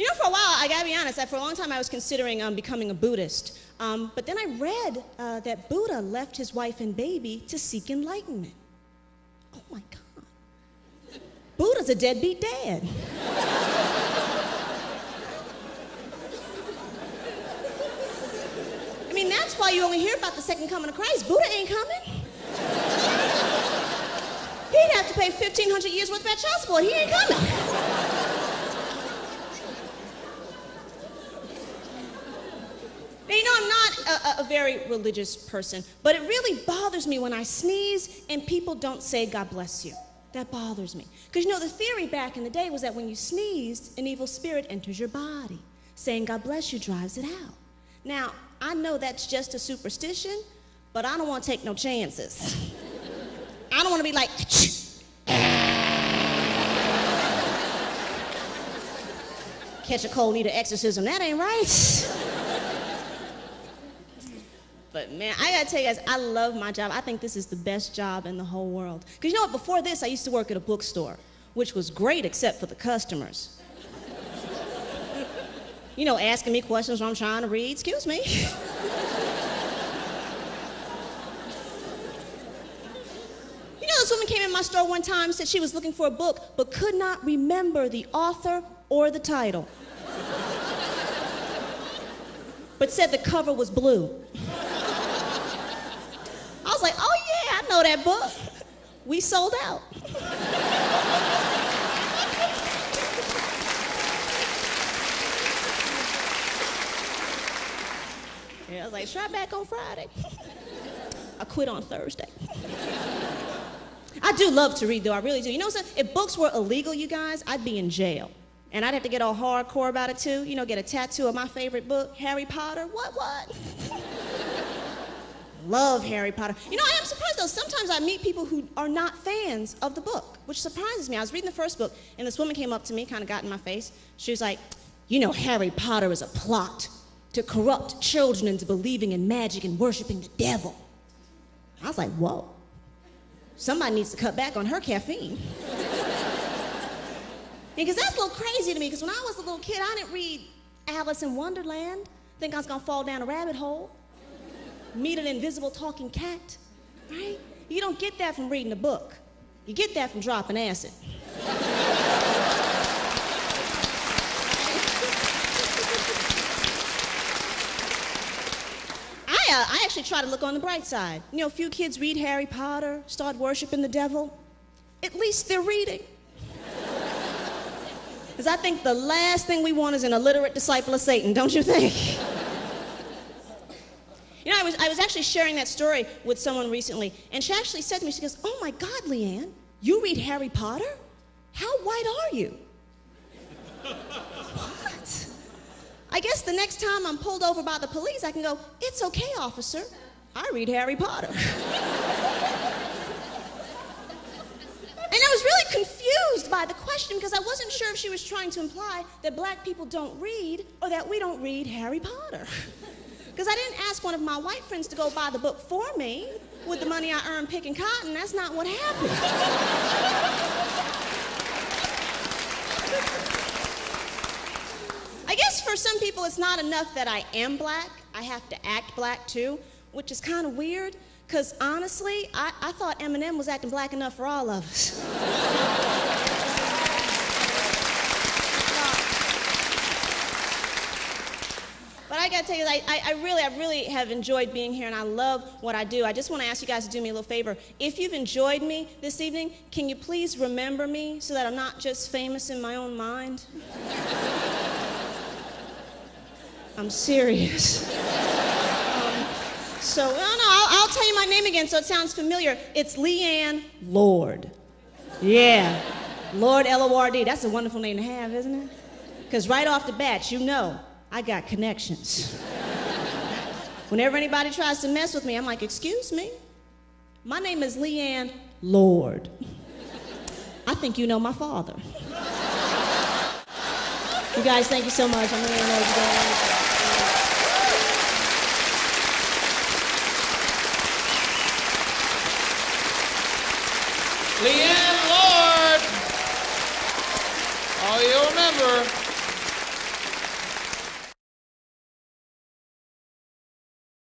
You know, for a while, I gotta be honest, I, for a long time I was considering um, becoming a Buddhist. Um, but then I read uh, that Buddha left his wife and baby to seek enlightenment. Oh my God. Buddha's a deadbeat dad. I mean, that's why you only hear about the second coming of Christ. Buddha ain't coming. He'd have to pay 1,500 years worth of that child support. He ain't coming. Now, you know, I'm not a, a, very religious person, but it really bothers me when I sneeze and people don't say, God bless you. That bothers me. Because you know, the theory back in the day was that when you sneezed, an evil spirit enters your body. Saying, God bless you, drives it out. Now, I know that's just a superstition, but I don't want to take no chances. I don't want to be like, catch a cold, need an exorcism. That ain't right. But man, I gotta tell you guys, I love my job. I think this is the best job in the whole world. Because you know what? Before this, I used to work at a bookstore, which was great except for the customers you know, asking me questions while I'm trying to read. Excuse me. you know, this woman came in my store one time, said she was looking for a book, but could not remember the author or the title. but said the cover was blue. I was like, oh that book. We sold out. Yeah, I was like, try back on Friday. I quit on Thursday. I do love to read, though. I really do. You know what I'm saying? If books were illegal, you guys, I'd be in jail. And I'd have to get all hardcore about it, too. You know, get a tattoo of my favorite book, Harry Potter. What, what? Love Harry Potter. You know, I am surprised, though. Sometimes I meet people who are not fans of the book, which surprises me. I was reading the first book, and this woman came up to me, kind of got in my face. She was like, You know, Harry Potter is a plot to corrupt children into believing in magic and worshiping the devil. I was like, whoa. Somebody needs to cut back on her caffeine. because that's a little crazy to me, because when I was a little kid, I didn't read Alice in Wonderland, think I was gonna fall down a rabbit hole, meet an invisible talking cat, right? You don't get that from reading a book. You get that from dropping acid. uh, I actually try to look on the bright side. You know, a few kids read Harry Potter, start worshiping the devil. At least they're reading. Because I think the last thing we want is an illiterate disciple of Satan, don't you think? was, I was actually sharing that story with someone recently, and she actually said to me, she goes, Oh my God, Leighann, you read Harry Potter? How white are you? What? I guess the next time I'm pulled over by the police, I can go, It's okay, officer. I read Harry Potter. and I was really confused by the question because I wasn't sure if she was trying to imply that black people don't read or that we don't read Harry Potter. Because I didn't ask one of my white friends to go buy the book for me with the money I earned picking cotton. That's not what happened. I guess for some people it's not enough that I am black, I have to act black too, which is kind of weird, because honestly, I, I thought Eminem was acting black enough for all of us. I gotta tell you, I, I, really, I really have enjoyed being here and I love what I do. I just wanna ask you guys to do me a little favor. If you've enjoyed me this evening, can you please remember me so that I'm not just famous in my own mind? I'm serious. um, so, no, no, I'll, I'll tell you my name again so it sounds familiar. It's Leighann Lord. Yeah. Lord L O R D. That's a wonderful name to have, isn't it? Because right off the bat, you know I got connections. Whenever anybody tries to mess with me, I'm like, excuse me? My name is Leighann Lord. I think you know my father. You guys, thank you so much. I'm Leighann Lord. Oh,